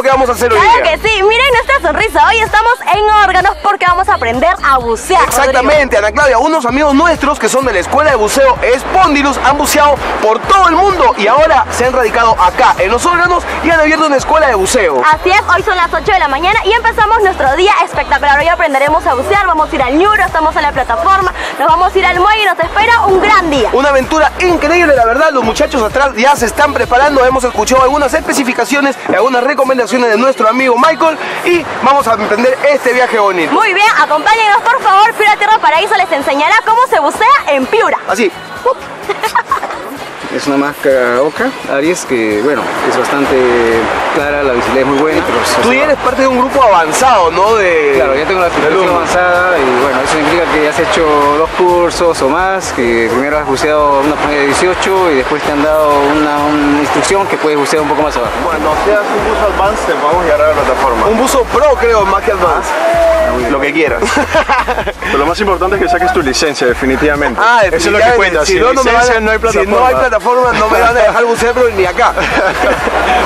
Lo que vamos a hacer hoy Claro día. que sí, miren nuestra sonrisa. Hoy estamos en órganos porque vamos a aprender a bucear. Exactamente, Ana Claudia, unos amigos nuestros que son de la escuela de buceo Spondylus han buceado por todo el mundo y ahora se han radicado acá en los órganos y han abierto una escuela de buceo. Así es, hoy son las 8 de la mañana y empezamos nuestro día espectacular. Hoy aprenderemos a bucear, vamos a ir al Ñuro, estamos en la plataforma, nos vamos a ir al muelle y nos espera un gran día. Una aventura increíble, la verdad. Los muchachos atrás ya se están preparando. Hemos escuchado algunas especificaciones y algunas recomendaciones de nuestro amigo Michael y vamos a emprender este viaje bonito. Muy bien, acompáñenos por favor. Piura Tierra Paraíso les enseñará cómo se bucea en Piura. Así. Es una máscara Oca Aries que, bueno, es bastante clara, la visibilidad es muy buena. Pero Tú ya eres parte de un grupo avanzado, ¿no? De, Claro, ya tengo la alumnos. avanzada y bueno, eso significa que has hecho dos cursos o más, que primero has buceado una promedio de 18 y después te han dado una, una instrucción que puedes bucear un poco más abajo. Cuando seas un buzo advanced te vamos a llevar a la plataforma. Un buzo pro, creo, más que advance. Lo que quieras. Pero lo más importante es que saques tu licencia, definitivamente. Ah, Eso es lo que definitivamente. cuenta. Si no, no me van a- no hay plataforma. Si no hay plataforma, no me van a dejar bucear, ni acá.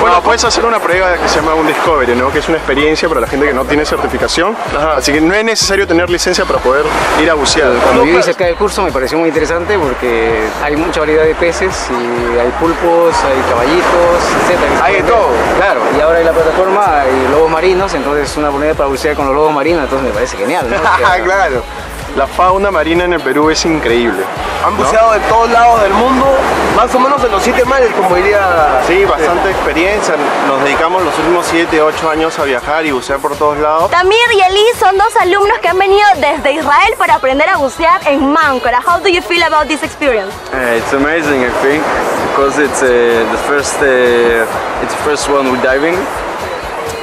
Bueno, puedes hacer una prueba que se llama un Discovery, ¿no? que es una experiencia para la gente que no tiene certificación. Así que no es necesario tener licencia para poder ir a bucear. Cuando yo hice acá el curso me pareció muy interesante porque hay mucha variedad de peces y hay pulpos, hay caballitos, etc. Hay de todo. Claro, y ahora hay la plataforma, hay lobos marinos, entonces es una oportunidad para bucear con los lobos marinos, entonces me parece genial, claro. La fauna marina en el Perú es increíble. Han buceado de todos lados del mundo, más o menos en los siete mares, como diría. Sí, bastante experiencia. Nos dedicamos los últimos 7, 8 años a viajar y bucear por todos lados. Tamir y Eli son dos alumnos que han venido desde Israel para aprender a bucear en Máncora. How do you feel about this experience? Uh, it's amazing, I think, because it's uh, the first, uh, it's the first one we're diving,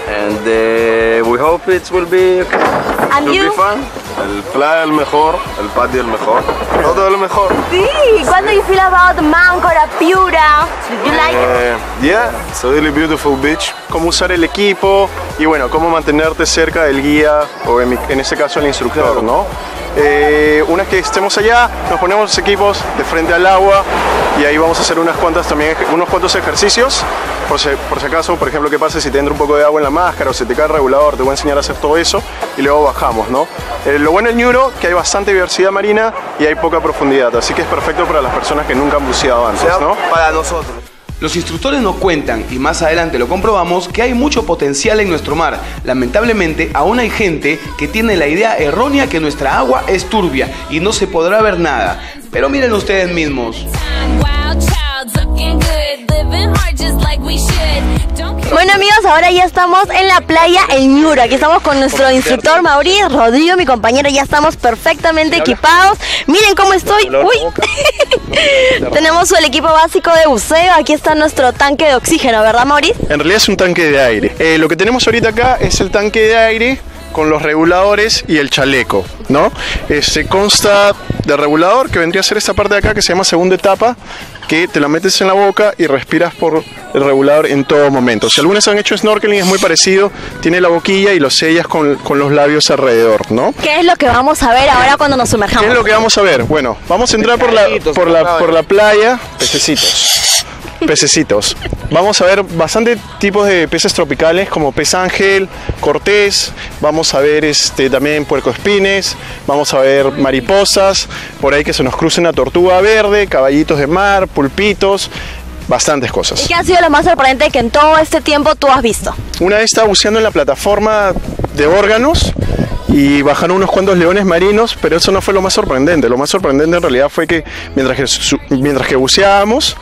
and uh, we hope it will be, okay. And you? be. El playa el mejor, el patio el mejor, todo lo mejor. Sí, what do you feel about Máncora, Piura? Did you like it? Eh, yeah, it's a really beautiful beach. Cómo usar el equipo y bueno, cómo mantenerte cerca del guía o en, mi- en este caso el instructor, ¿no? Eh, una vez que estemos allá, nos ponemos los equipos de frente al agua y ahí vamos a hacer unas cuantas también, unos cuantos ejercicios. Por si, por si acaso, por ejemplo, qué pasa si te entra un poco de agua en la máscara o se te cae el regulador, te voy a enseñar a hacer todo eso y luego bajamos, ¿no? Eh, lo bueno del Ñuro, que hay bastante diversidad marina y hay poca profundidad, así que es perfecto para las personas que nunca han buceado antes, ¿no? Para nosotros. Los instructores nos cuentan, y más adelante lo comprobamos, que hay mucho potencial en nuestro mar. Lamentablemente, aún hay gente que tiene la idea errónea que nuestra agua es turbia y no se podrá ver nada. Pero miren ustedes mismos. Bueno amigos, ahora ya estamos en la playa El Ñuro. Aquí estamos con nuestro instructor Mauricio, Rodrigo, mi compañero. Ya estamos perfectamente equipados. Miren cómo estoy. Uy. Tenemos el equipo básico de buceo. Aquí está nuestro tanque de oxígeno, ¿verdad Mauricio? En realidad es un tanque de aire. Eh, lo que tenemos ahorita acá es el tanque de aire con los reguladores y el chaleco, ¿no? Se consta de regulador que vendría a ser esta parte de acá que se llama segunda etapa, que te la metes en la boca y respiras por el regulador en todo momento. Si algunos han hecho snorkeling es muy parecido, tiene la boquilla y lo sellas con, con los labios alrededor, ¿no? ¿Qué es lo que vamos a ver ahora cuando nos sumerjamos? ¿Qué es lo que vamos a ver? Bueno, vamos a entrar por la, por la, por la playa. Pececitos. Pececitos. Vamos a ver bastante tipos de peces tropicales como pez ángel, cortés. Vamos a ver este, también puercoespines. Vamos a ver mariposas. Por ahí que se nos cruce una tortuga verde, caballitos de mar, pulpitos. Bastantes cosas. ¿Y qué ha sido lo más sorprendente que en todo este tiempo tú has visto? Una vez estaba buceando en la plataforma de órganos y bajaron unos cuantos leones marinos, pero eso no fue lo más sorprendente. Lo más sorprendente en realidad fue que mientras que, mientras que buceábamos,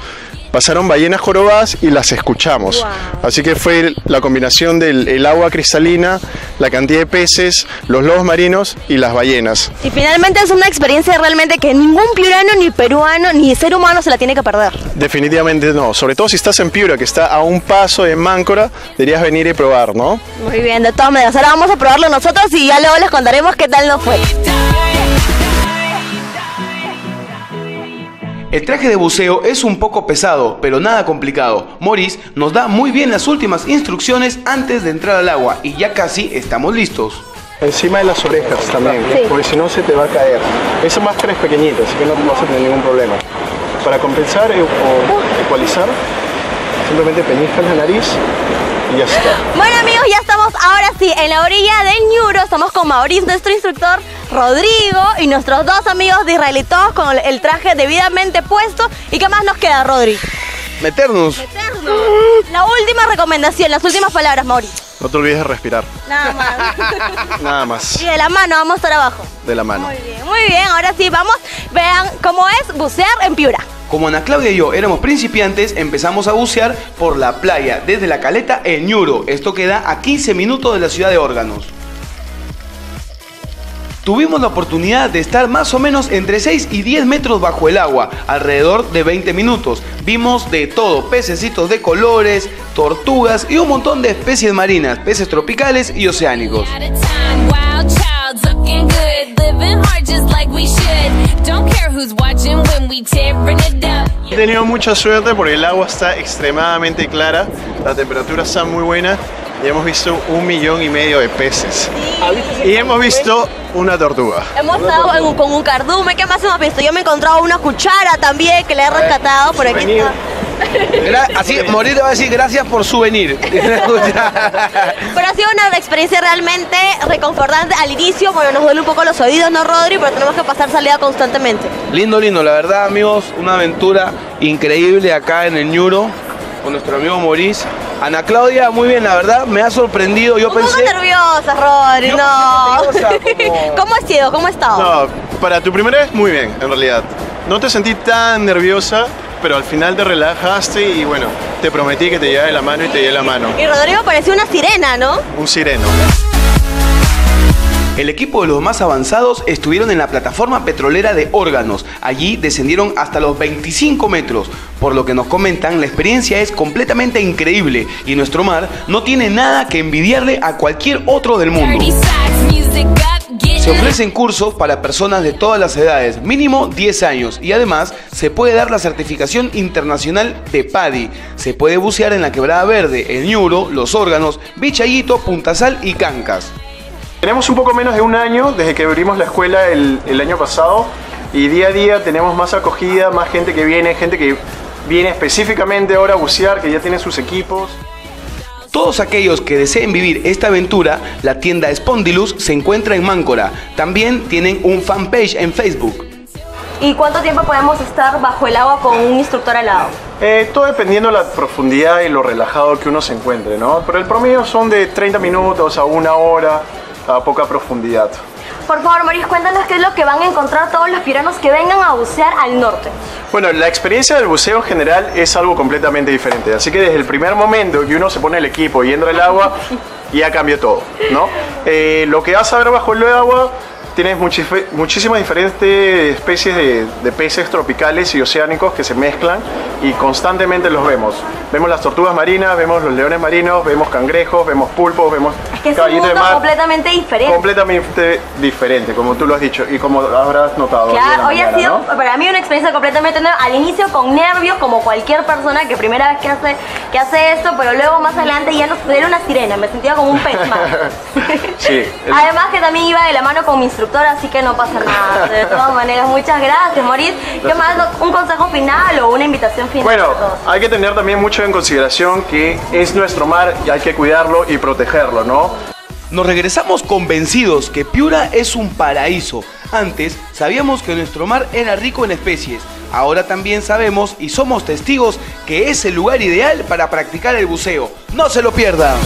pasaron ballenas jorobadas y las escuchamos. Así que fue la combinación del el agua cristalina, la cantidad de peces, los lobos marinos y las ballenas. Y finalmente es una experiencia realmente que ningún piurano, ni peruano, ni ser humano se la tiene que perder. Definitivamente no, sobre todo si estás en Piura, que está a un paso de Máncora, deberías venir y probar, ¿no? Muy bien, de todas maneras. Ahora vamos a probarlo nosotros y ya luego les contaremos qué tal nos fue. El traje de buceo es un poco pesado, pero nada complicado. Morris nos da muy bien las últimas instrucciones antes de entrar al agua y ya casi estamos listos. Encima de las orejas también, porque si no se te va a caer. Esa máscara es pequeñita, así que no vas a tener ningún problema. Para compensar eh, o ecualizar, simplemente peñizcas la nariz y ya está. Bueno amigos, ya estamos ahora sí en la orilla del Ñuro. Estamos con Mauricio, nuestro instructor, Rodrigo y nuestros dos amigos de Israel, todos con el- el traje debidamente puesto. ¿Y qué más nos queda, Rodri? Meternos. Meternos. La última recomendación, las últimas palabras, Mauricio. No te olvides de respirar, Nada más. nada más y de la mano, vamos a estar abajo. de la mano. Muy bien, muy bien. Ahora sí, vamos. Vean cómo es bucear en Piura. Como Ana Claudia y yo éramos principiantes, empezamos a bucear por la playa desde la caleta El Ñuro. Esto queda a 15 minutos de la ciudad de Órganos. Tuvimos la oportunidad de estar más o menos entre 6 y 10 metros bajo el agua, alrededor de 20 minutos. Vimos de todo, pececitos de colores, tortugas y un montón de especies marinas, peces tropicales y oceánicos. He tenido mucha suerte porque el agua está extremadamente clara, la temperatura está muy buena y hemos visto un millón y medio de peces. Y hemos visto una tortuga. Hemos estado en un- con un cardume. ¿Qué más hemos visto? Yo me he encontrado una cuchara también que le he rescatado por aquí. Souvenir. Está. así, Morir te va a decir gracias por su venir. Pero ha sido una experiencia realmente reconfortante al inicio. Bueno, nos duele un poco los oídos, ¿no, Rodri? Pero tenemos que pasar salida constantemente. Lindo, lindo, la verdad, amigos, una aventura increíble acá en el Ñuro con nuestro amigo Maurice. Ana Claudia, muy bien, la verdad, me ha sorprendido. Yo un poco pensé. nerviosa, Rodri, no. nerviosa, como- ¿Cómo ha sido? ¿Cómo ha estado? No, para tu primera vez muy bien, en realidad. No te sentí tan nerviosa, pero al final te relajaste y bueno, te prometí que te llevaba de la mano y te llevé la mano. Y Rodrigo parecía una sirena, ¿no? Un sireno. El equipo de los más avanzados estuvieron en la plataforma petrolera de órganos. Allí descendieron hasta los 25 metros. Por lo que nos comentan, la experiencia es completamente increíble y nuestro mar no tiene nada que envidiarle a cualquier otro del mundo. Se ofrecen cursos para personas de todas las edades, mínimo 10 años, y además se puede dar la certificación internacional de PADI. Se puede bucear en la Quebrada Verde, el Ñuro, Los Órganos, Bichayito, Puntasal y Cancas. Tenemos un poco menos de un año desde que abrimos la escuela el, el año pasado y día a día tenemos más acogida, más gente que viene, gente que viene específicamente ahora a bucear, que ya tiene sus equipos. Todos aquellos que deseen vivir esta aventura, la tienda Spondylus se encuentra en Máncora. También tienen un fanpage en Facebook. ¿Y cuánto tiempo podemos estar bajo el agua con un instructor al lado? Eh, todo dependiendo de la profundidad y lo relajado que uno se encuentre, ¿no? Pero el promedio son de 30 minutos a una hora a poca profundidad. Por favor, Maurice, cuéntanos qué es lo que van a encontrar todos los piuranos que vengan a bucear al norte. Bueno, la experiencia del buceo en general es algo completamente diferente. Así que desde el primer momento que uno se pone el equipo y entra al agua, ya cambia todo, ¿no? Eh, lo que vas a ver bajo el agua, tienes muchísimas diferentes especies de, de peces tropicales y oceánicos que se mezclan y constantemente los vemos. Vemos las tortugas marinas, vemos los leones marinos, vemos cangrejos, vemos pulpos, vemos Es que es un caballitos de mundo mar. completamente diferente. Completamente diferente, como tú lo has dicho y como habrás notado. Claro, hoy ha sido ¿no? para mí una experiencia completamente nueva. Al inicio con nervios, como cualquier persona que primera vez que hace, que hace esto, pero luego más adelante ya no era una sirena, me sentía como un pez más. Sí, Además que también iba de la mano con mi instructor, así que no pasa nada. De todas maneras, muchas gracias, Moritz. ¿Qué más? ¿Un consejo final o una invitación final? Bueno, hay que tener también mucho en consideración que es nuestro mar y hay que cuidarlo y protegerlo, ¿no? Nos regresamos convencidos que Piura es un paraíso. Antes sabíamos que nuestro mar era rico en especies. Ahora también sabemos y somos testigos que es el lugar ideal para practicar el buceo. No se lo pierdan.